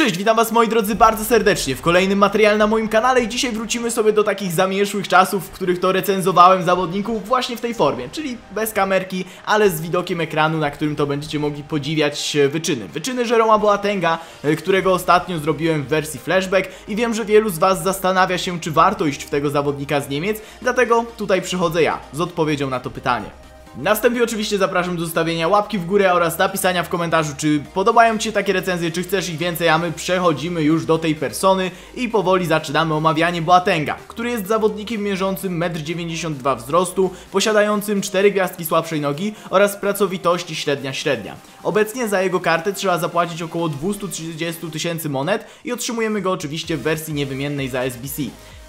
Cześć, witam was moi drodzy bardzo serdecznie w kolejnym materiale na moim kanale i dzisiaj wrócimy sobie do takich zamieszłych czasów, w których to recenzowałem zawodników właśnie w tej formie, czyli bez kamerki, ale z widokiem ekranu, na którym to będziecie mogli podziwiać wyczyny. Wyczyny Jeroma Boatenga, e, którego ostatnio zrobiłem w wersji flashback i wiem, że wielu z was zastanawia się, czy warto iść w tego zawodnika z Niemiec, dlatego tutaj przychodzę ja z odpowiedzią na to pytanie. Na wstępie oczywiście zapraszam do zostawienia łapki w górę oraz napisania w komentarzu, czy podobają Ci się takie recenzje, czy chcesz ich więcej, a my przechodzimy już do tej persony i powoli zaczynamy omawianie Boatenga, który jest zawodnikiem mierzącym 1,92 m wzrostu, posiadającym 4 gwiazdki słabszej nogi oraz pracowitości średnia-średnia. Obecnie za jego kartę trzeba zapłacić około 230 tysięcy monet i otrzymujemy go oczywiście w wersji niewymiennej za SBC.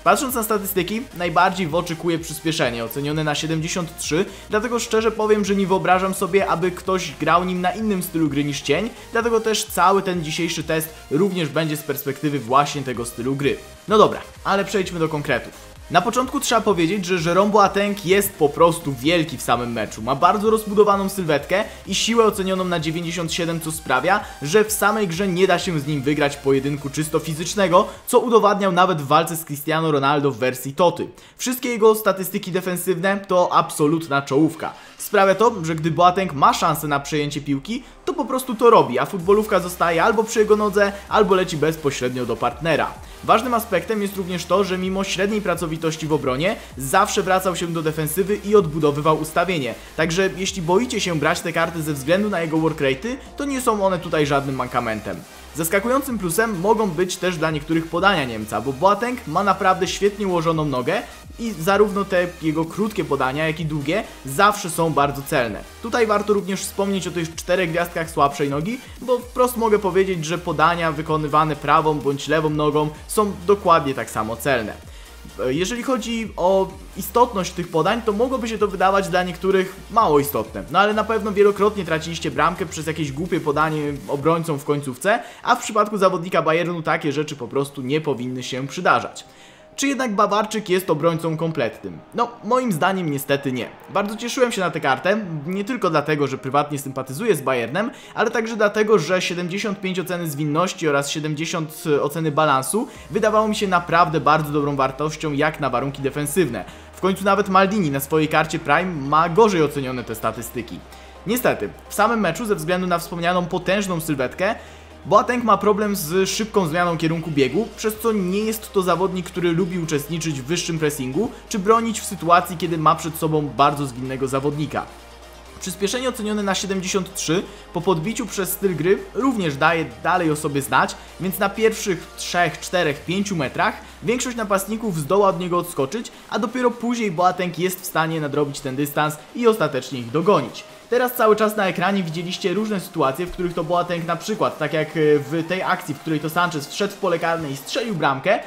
Patrząc na statystyki, najbardziej w oczy kuje przyspieszenie, ocenione na 73, dlatego szczerze powiem, że nie wyobrażam sobie, aby ktoś grał nim na innym stylu gry niż cień, dlatego też cały ten dzisiejszy test również będzie z perspektywy właśnie tego stylu gry. No dobra, ale przejdźmy do konkretów. Na początku trzeba powiedzieć, że Jerome Boateng jest po prostu wielki w samym meczu. Ma bardzo rozbudowaną sylwetkę i siłę ocenioną na 97, co sprawia, że w samej grze nie da się z nim wygrać pojedynku czysto fizycznego, co udowadniał nawet w walce z Cristiano Ronaldo w wersji Toty. Wszystkie jego statystyki defensywne to absolutna czołówka. Sprawia to, że gdy Boateng ma szansę na przejęcie piłki, to po prostu to robi, a futbolówka zostaje albo przy jego nodze, albo leci bezpośrednio do partnera. Ważnym aspektem jest również to, że mimo średniej pracowitości w obronie, zawsze wracał się do defensywy i odbudowywał ustawienie. Także jeśli boicie się brać te karty ze względu na jego workrate'y, to nie są one tutaj żadnym mankamentem. Zaskakującym plusem mogą być też dla niektórych podania Niemca, bo Boateng ma naprawdę świetnie ułożoną nogę i zarówno te jego krótkie podania, jak i długie zawsze są bardzo celne. Tutaj warto również wspomnieć o tych czterech gwiazdkach słabszej nogi, bo wprost mogę powiedzieć, że podania wykonywane prawą bądź lewą nogą są dokładnie tak samo celne. Jeżeli chodzi o istotność tych podań, to mogłoby się to wydawać dla niektórych mało istotne. No ale na pewno wielokrotnie traciliście bramkę przez jakieś głupie podanie obrońcom w końcówce, a w przypadku zawodnika Bayernu takie rzeczy po prostu nie powinny się przydarzać. Czy jednak Bawarczyk jest obrońcą kompletnym? No, moim zdaniem niestety nie. Bardzo cieszyłem się na tę kartę, nie tylko dlatego, że prywatnie sympatyzuję z Bayernem, ale także dlatego, że 75 oceny zwinności oraz 70 oceny balansu wydawało mi się naprawdę bardzo dobrą wartością jak na warunki defensywne. W końcu nawet Maldini na swojej karcie Prime ma gorzej ocenione te statystyki. Niestety, w samym meczu ze względu na wspomnianą potężną sylwetkę Boateng ma problem z szybką zmianą kierunku biegu, przez co nie jest to zawodnik, który lubi uczestniczyć w wyższym pressingu, czy bronić w sytuacji, kiedy ma przed sobą bardzo zwinnego zawodnika. Przyspieszenie ocenione na 73 po podbiciu przez styl gry również daje dalej o sobie znać, więc na pierwszych 3, 4, 5 metrach większość napastników zdoła od niego odskoczyć, a dopiero później Boateng jest w stanie nadrobić ten dystans i ostatecznie ich dogonić. Teraz cały czas na ekranie widzieliście różne sytuacje, w których to Boateng na przykład, tak jak e, w tej akcji, w której to Sanchez wszedł w pole karne i strzelił bramkę, e,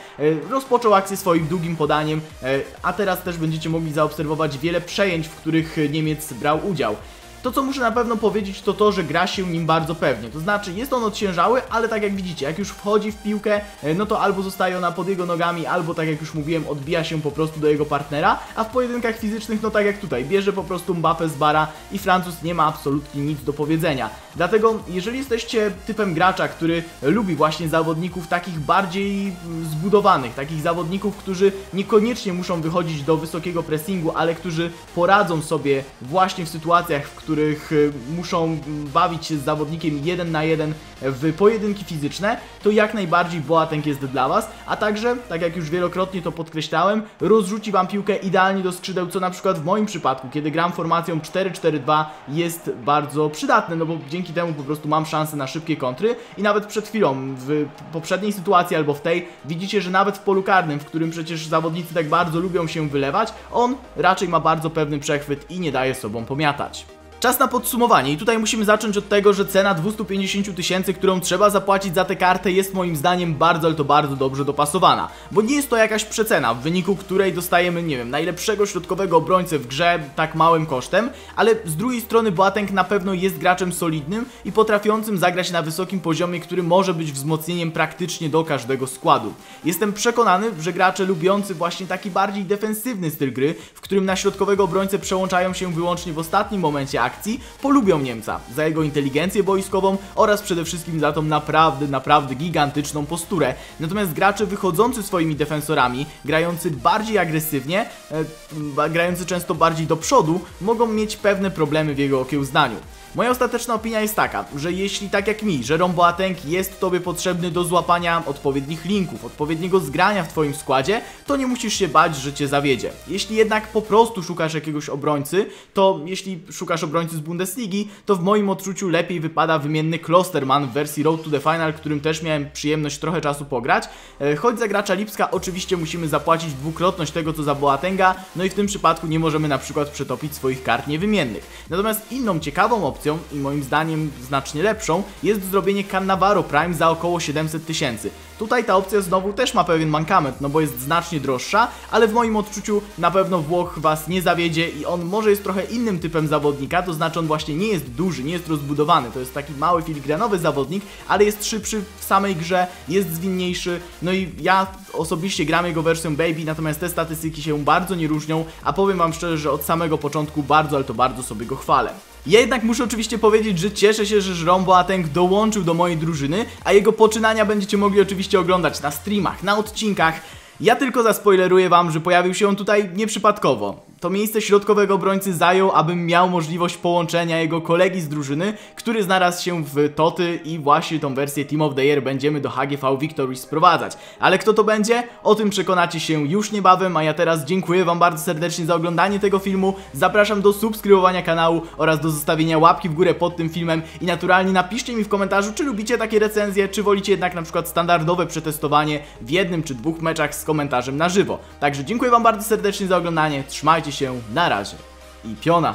rozpoczął akcję swoim długim podaniem, e, a teraz też będziecie mogli zaobserwować wiele przejęć, w których Niemiec brał udział. To co muszę na pewno powiedzieć to to, że gra się nim bardzo pewnie. To znaczy jest on odciężały, ale tak jak widzicie, jak już wchodzi w piłkę, e, no to albo zostaje ona pod jego nogami, albo tak jak już mówiłem, odbija się po prostu do jego partnera, a w pojedynkach fizycznych, no tak jak tutaj, bierze po prostu Mbappé z bara i Francuz nie ma absolutnie nic do powiedzenia. Dlatego, jeżeli jesteście typem gracza, który lubi właśnie zawodników takich bardziej mm, zbudowanych, takich zawodników, którzy niekoniecznie muszą wychodzić do wysokiego pressingu, ale którzy poradzą sobie właśnie w sytuacjach, w których których y, muszą bawić się z zawodnikiem jeden na jeden w pojedynki fizyczne, to jak najbardziej Boateng jest dla Was, a także, tak jak już wielokrotnie to podkreślałem, rozrzuci Wam piłkę idealnie do skrzydeł, co na przykład w moim przypadku, kiedy gram formacją 4-4-2 jest bardzo przydatne, no bo dzięki temu po prostu mam szansę na szybkie kontry i nawet przed chwilą, w poprzedniej sytuacji albo w tej, widzicie, że nawet w polu karnym, w którym przecież zawodnicy tak bardzo lubią się wylewać, on raczej ma bardzo pewny przechwyt i nie daje sobą pomiatać. Czas na podsumowanie i tutaj musimy zacząć od tego, że cena 250 tysięcy, którą trzeba zapłacić za tę kartę jest moim zdaniem bardzo, ale to bardzo dobrze dopasowana. Bo nie jest to jakaś przecena, w wyniku której dostajemy, nie wiem, najlepszego środkowego obrońcę w grze tak małym kosztem, ale z drugiej strony Boateng na pewno jest graczem solidnym i potrafiącym zagrać na wysokim poziomie, który może być wzmocnieniem praktycznie do każdego składu. Jestem przekonany, że gracze lubiący właśnie taki bardziej defensywny styl gry, w którym na środkowego obrońcę przełączają się wyłącznie w ostatnim momencie akcji, polubią Niemca za jego inteligencję boiskową oraz przede wszystkim za tą naprawdę, naprawdę gigantyczną posturę. Natomiast gracze wychodzący swoimi defensorami, grający bardziej agresywnie, e, grający często bardziej do przodu, mogą mieć pewne problemy w jego okiełznaniu. Moja ostateczna opinia jest taka, że jeśli tak jak mi, że Boateng jest Tobie potrzebny do złapania odpowiednich linków, odpowiedniego zgrania w Twoim składzie, to nie musisz się bać, że Cię zawiedzie. Jeśli jednak po prostu szukasz jakiegoś obrońcy, to jeśli szukasz obrońcy z Bundesligi, to w moim odczuciu lepiej wypada wymienny Klosterman w wersji Road to the Final, którym też miałem przyjemność trochę czasu pograć. E, choć za gracza Lipska oczywiście musimy zapłacić dwukrotność tego co za Boatenga, no i w tym przypadku nie możemy na przykład przetopić swoich kart niewymiennych. Natomiast inną ciekawą opcją opcją i moim zdaniem znacznie lepszą jest zrobienie Cannavaro Prime za około 700 tysięcy. Tutaj ta opcja znowu też ma pewien mankament, no bo jest znacznie droższa, ale w moim odczuciu na pewno Włoch Was nie zawiedzie i on może jest trochę innym typem zawodnika, to znaczy on właśnie nie jest duży, nie jest rozbudowany, to jest taki mały filigranowy zawodnik, ale jest szybszy w samej grze, jest zwinniejszy, no i ja osobiście gram jego wersją Baby, natomiast te statystyki się bardzo nie różnią, a powiem Wam szczerze, że od samego początku bardzo, ale to bardzo sobie go chwalę. Ja jednak muszę oczywiście powiedzieć, że cieszę się, że Jerome Boateng dołączył do mojej drużyny, a jego poczynania będziecie mogli oczywiście oglądać na streamach, na odcinkach. Ja tylko zaspoileruję wam, że pojawił się on tutaj nieprzypadkowo to miejsce środkowego obrońcy zajął, abym miał możliwość połączenia jego kolegi z drużyny, który znalazł się w Toty i właśnie tą wersję Team of the Year będziemy do HGV Victory sprowadzać. Ale kto to będzie? O tym przekonacie się już niebawem, a ja teraz dziękuję wam bardzo serdecznie za oglądanie tego filmu, zapraszam do subskrybowania kanału oraz do zostawienia łapki w górę pod tym filmem i naturalnie napiszcie mi w komentarzu, czy lubicie takie recenzje, czy wolicie jednak na przykład standardowe przetestowanie w jednym czy dwóch meczach z komentarzem na żywo. Także dziękuję wam bardzo serdecznie za oglądanie, trzymajcie się, na razie i piona!